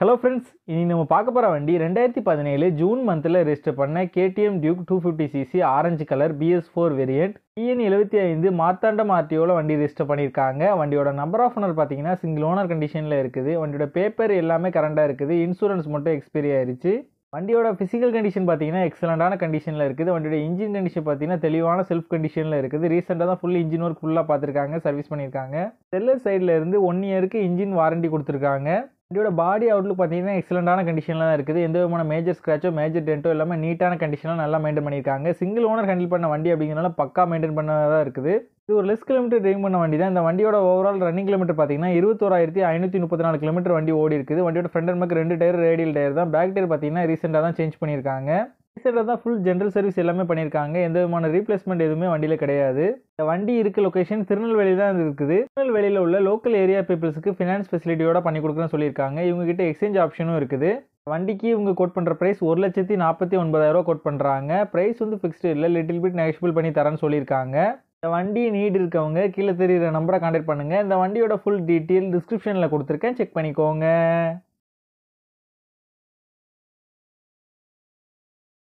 Hello friends இனி நம்ம பார்க்க போகிற வண்டி ரெண்டாயிரத்தி பதினேழு ஜூன் மந்தில் ரெஜிஸ்டர் பண்ண KTM duke two fifty CC orange colour BS four variant TN எழுபத்தி ஐந்து மார்த்தாண்டம் ஆர்டிஓவில் வண்டி ரெஜிஸ்டர் பண்ணியிருக்காங்க. வண்டியோட நம்பர் ஆஃப் ஓனர் பார்த்தீங்கன்னா சிங்கிள் ஓனர் கண்டிஷனில் இருக்குது. வண்டியோட பேப்பர் எல்லாமே கரண்டாக இருக்குது. இன்சூரன்ஸ் மட்டும் எக்ஸ்பைரி ஆயிடுச்சு வண்டியோட ஃபிசிக்கல் கண்டிஷன் பார்த்தீங்கன்னா எக்ஸலண்டான கண்டிஷனில் இருக்குது. வண்டியோட இன்ஜின் கண்டிஷன் பார்த்தீங்கன்னா தெளிவான செல்ஃப் கண்டிஷனில் இருக்குது. ரீசெண்டாக தான் ஃபுல் இன்ஜின் ஒர்க் ஃபுல்லாக பார்த்துருக்காங்க சர்வீஸ் பண்ணியிருக்காங்க. செல்லர் சைடில் இருந்து ஒன் இயருக்கு இன்ஜின் வாரண்டி கொடுத்துருக்காங்க. வண்டியோட பாடி அவுட்லுக் பார்த்தீங்கன்னா எக்ஸலண்டான கண்டிஷனில் தான் இருக்குது. எந்த விதமான மேஜர் ஸ்க்ராச்சோ மேஜர் டென்ட்டோ எல்லாமே நீட்டான கண்டிஷனில் நல்லா மெயின்டைன் பண்ணியிருக்காங்க. சிங்கிள் ஓனர் ஹேண்டில் பண்ண வண்டி அப்படிங்கிறனால பக்கா மெயின்டைன் பண்ணதாக இருக்குது. இது ஒரு லெஸ் கிலோமீட்டர் ட்ரைவ் பண்ண வண்டி தான். இந்த வண்டியோட ஓவரால் ரன்னிங் கிலோமீட்டர் பார்த்தீங்கன்னா இருபத்தோராயிரத்தி ஐநூற்றி முப்பத்தி நாலு கிலோமீட்டர் வண்டி ஓடி இருக்குது வண்டியோட ஃப்ரண்ட் அண்ட் ரெண்டு டயர் ரேடியல் டயர் தான். பேக் டயர் பார்த்தீங்கன்னா ரீசெண்டாக தான் சேஞ்ச் பண்ணியிருக்காங்க. ரீசெண்டாக தான் ஃபுல் ஜென்ரல் சர்வீஸ் எல்லாமே பண்ணியிருக்காங்க. எந்த விதமான ரீப்ளேஸ்மெண்ட் எதுவுமே வண்டியில் கிடையாது. இந்த வண்டி இருக்க லொக்கேஷன் திருநெல்வேலி தான் இருக்குது. திருநெல்வேலியில் உள்ள லோக்கல் ஏரியா பீப்புள்ஸுக்கு ஃபினான்ஸ் ஃபெசிலிட்டியோட பண்ணி கொடுக்குறேன்னு சொல்லியிருக்காங்க. இவங்க கிட்ட எக்ஸ்சேஞ்ச் ஆப்ஷனும் இருக்குது. வண்டிக்கு இவங்க கோட் பண்ணுற ப்ரைஸ் ஒரு லட்சத்தி நாற்பத்தி ஒன்பதாயிரரூவா கோட் பண்ணுறாங்க ப்ரைஸ் வந்து ஃபிக்ஸ்டு இல்லை லிட்டில் பிட் நெகஷபிள் பண்ணி தரேன்னு சொல்லியிருக்காங்க. இந்த வண்டி நீட் இருக்கவங்க கீழே தெரியுற நம்பரை கான்டாக்ட் பண்ணுங்கள் இந்த வண்டியோட ஃபுல் டீட்டெயில் டிஸ்கிரிப்ஷனில் கொடுத்துருக்கேன். செக் பண்ணிக்கோங்க.